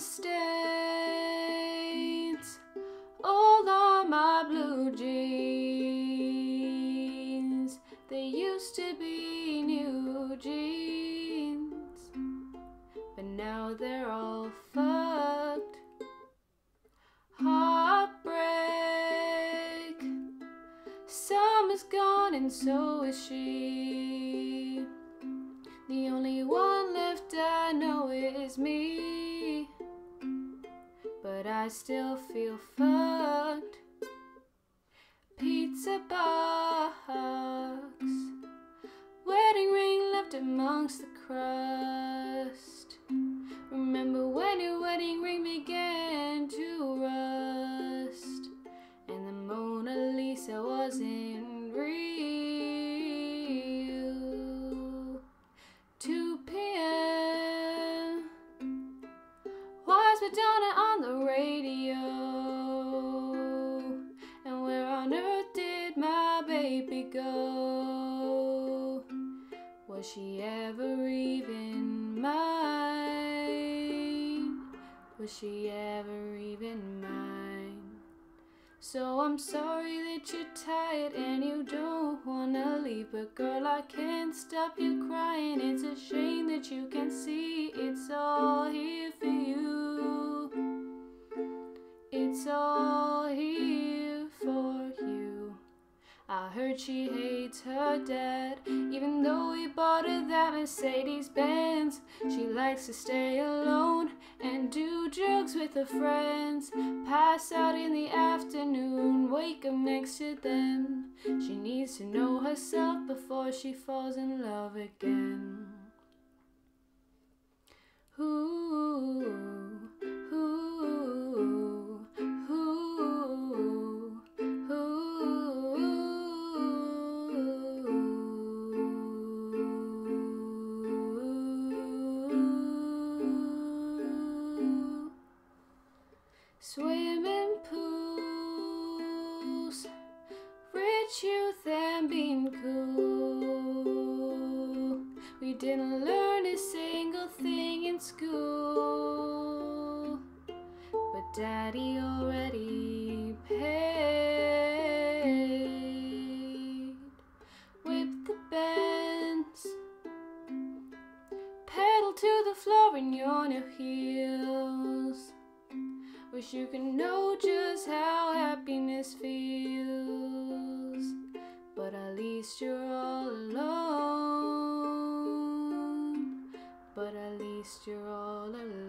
stains all on my blue jeans. They used to be new jeans, but now they're all fucked. Heartbreak. Summer's gone and so is she. The only one left I know is me. But I still feel fucked. Pizza box. Wedding ring left amongst the crust. Remember when your wedding ring began to rust? And the Mona Lisa wasn't go? Was she ever even mine? Was she ever even mine? So I'm sorry that you're tired and you don't wanna leave. But girl, I can't stop you crying. It's a shame that you can't see it's all here for you. I heard she hates her dad, even though he bought her that Mercedes Benz. She likes to stay alone and do drugs with her friends. Pass out in the afternoon, wake up next to them. She needs to know herself before she falls in love again. Ooh, Swimming pools, rich youth and being cool. We didn't learn a single thing in school, but Daddy already paid. Whip the Benz, pedal to the floor in your new heels. Wish you could know just how happiness feels, but at least you're all alone. But at least you're all alone.